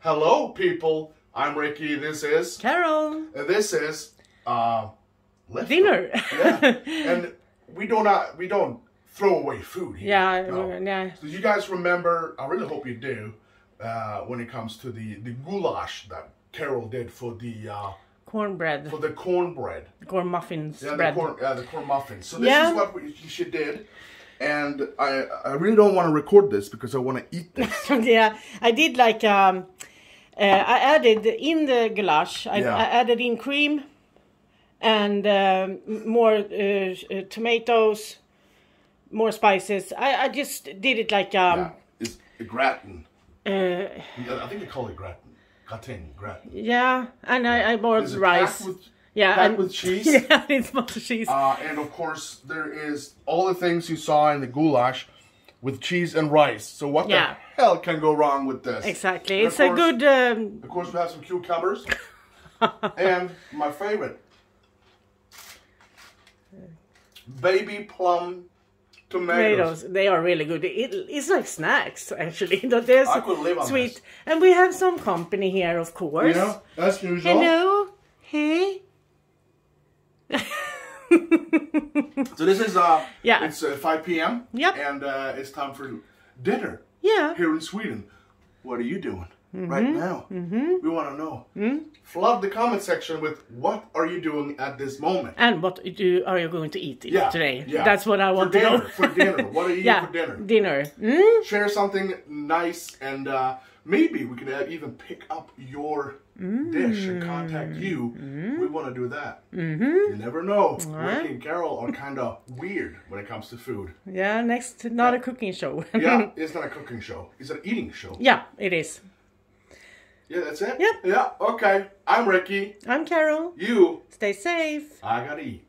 Hello, people. I'm Recky. This is, Carol, and this is, uh, dinner. Yeah, and we do not, we don't throw away food here. yeah, No. yeah. So you guys remember? I really hope you do. Uh, when it comes to the the goulash that Carol did for the uh, Cornbread, for the cornbread. corn muffins Yeah, bread. the corn, yeah, the corn muffins. So this Yeah. is what we, she did, and I I really don't want to record this because I want to eat this. yeah, I did like um, uh, I added in the goulash. I, Yeah. I added in cream and um, more uh, uh, tomatoes, more spices. I, I just did it like um, yeah, it's a gratin. uh, I think they call it gratin. Gratin, gratin. yeah, and I, I bought rice. with, yeah, packed and with cheese? yeah, it's not cheese. Uh, and of course, there is all the things you saw in the goulash with cheese and rice. So what Yeah. the hell can go wrong with this? exactly, it's of a good. Um, Of course, we have some cucumbers, and my favorite, baby plum tomatoes. tomatoes. They are really good. It, it's like snacks, actually. They're I so could live on sweet. this. And we have some company here, of course. You know, as usual. Hello. Hey. So this is uh, Yeah. it's uh, 5 p.m. Yep. and uh, it's time for dinner Yeah. here in Sweden. What are you doing right now? Mm-hmm. We want to know. Mm-hmm. Flood the comment section with what are you doing at this moment? And what do are you going to eat Yeah, today? yeah. That's what I want for to know. for dinner. What are you yeah. eating for dinner? Dinner. Mm? Share something nice, and uh, maybe we can even pick up your dish and contact you. Want to do that. Mm-hmm. You never know. Recky and Carol are kind of weird when it comes to food. Yeah. Next, not a cooking show. Yeah, it's not a cooking show. It's an eating show. yeah, it is. Yeah, that's it? Yep. Yeah, okay. I'm Recky. I'm Carol. You, Stay safe. I gotta eat.